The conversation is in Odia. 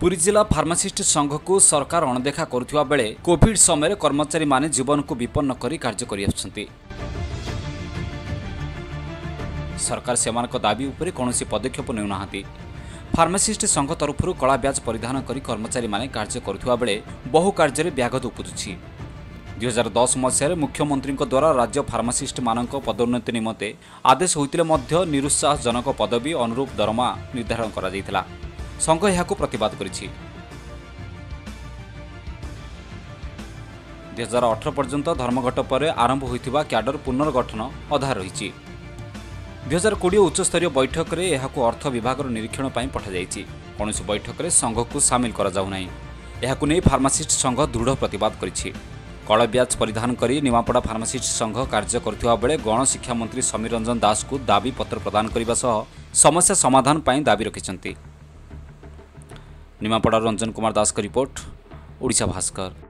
ପୁରୀ ଜିଲ୍ଲା ଫାର୍ମାସିଷ୍ଟ ସଂଘକୁ ସରକାର ଅଣଦେଖା କରୁଥିବା ବେଳେ କୋଭିଡ୍ ସମୟରେ କର୍ମଚାରୀମାନେ ଜୀବନକୁ ବିପନ୍ନ କରି କାର୍ଯ୍ୟ କରିଆସୁଛନ୍ତି ସରକାର ସେମାନଙ୍କ ଦାବି ଉପରେ କୌଣସି ପଦକ୍ଷେପ ନେଉନାହାନ୍ତି। ଫାର୍ମାସିଷ୍ଟ ସଂଘ ତରଫରୁ କଳା ବ୍ୟାଜ୍ ପରିଧାନ କରି କର୍ମଚାରୀମାନେ କାର୍ଯ୍ୟ କରୁଥିବା ବେଳେ ବହୁ କାର୍ଯ୍ୟରେ ବ୍ୟାଘାତ ଉପୁଜୁଛି। ଦୁଇହଜାର ଦଶ ମସିହାରେ ମୁଖ୍ୟମନ୍ତ୍ରୀଙ୍କ ଦ୍ୱାରା ରାଜ୍ୟ ଫାର୍ମାସିଷ୍ଟମାନଙ୍କ ପଦୋନ୍ନତି ନିମନ୍ତେ ଆଦେଶ ହୋଇଥିଲେ ମଧ୍ୟ ନିରୁତ୍ସାହଜନକ ପଦବୀ ଅନୁରୂପ ଦରମା ନିର୍ଦ୍ଧାରଣ କରାଯାଇଥିଲା। ସଂଘ ଏହାକୁ ପ୍ରତିବାଦ କରିଛି। ଦୁଇହଜାର ଅଠର ପର୍ଯ୍ୟନ୍ତ ଧର୍ମଘଟ ପରେ ଆରମ୍ଭ ହୋଇଥିବା କ୍ୟାଡର ପୁନର୍ଗଠନ ଅଧା ରହିଛି। ଦୁଇହଜାର କୋଡ଼ିଏ ଉଚ୍ଚସ୍ତରୀୟ ବୈଠକରେ ଏହାକୁ ଅର୍ଥ ବିଭାଗର ନିରୀକ୍ଷଣ ପାଇଁ ପଠାଯାଇଛି। କୌଣସି ବୈଠକରେ ସଂଘକୁ ସାମିଲ କରାଯାଉନାହିଁ। ଏହାକୁ ନେଇ ଫାର୍ମାସିଷ୍ଟ ସଂଘ ଦୃଢ଼ ପ୍ରତିବାଦ କରିଛି। କଳ ବ୍ୟାଚ୍ ପରିଧାନ କରି ନିମାପଡ଼ା ଫାର୍ମାସିଷ୍ଟ ସଂଘ କାର୍ଯ୍ୟ କରୁଥିବା ବେଳେ ଗଣଶିକ୍ଷା ମନ୍ତ୍ରୀ ସମୀର ରଞ୍ଜନ ଦାସଙ୍କୁ ଦାବିପତ୍ର ପ୍ରଦାନ କରିବା ସହ ସମସ୍ୟା ସମାଧାନ ପାଇଁ ଦାବି ରଖିଛନ୍ତି। ନିମାପଡ଼ାରୁ ରଞ୍ଜନ କୁମାର ଦାସଙ୍କ ରିପୋର୍ଟ ଓଡ଼ିଶା ଭାସ୍କର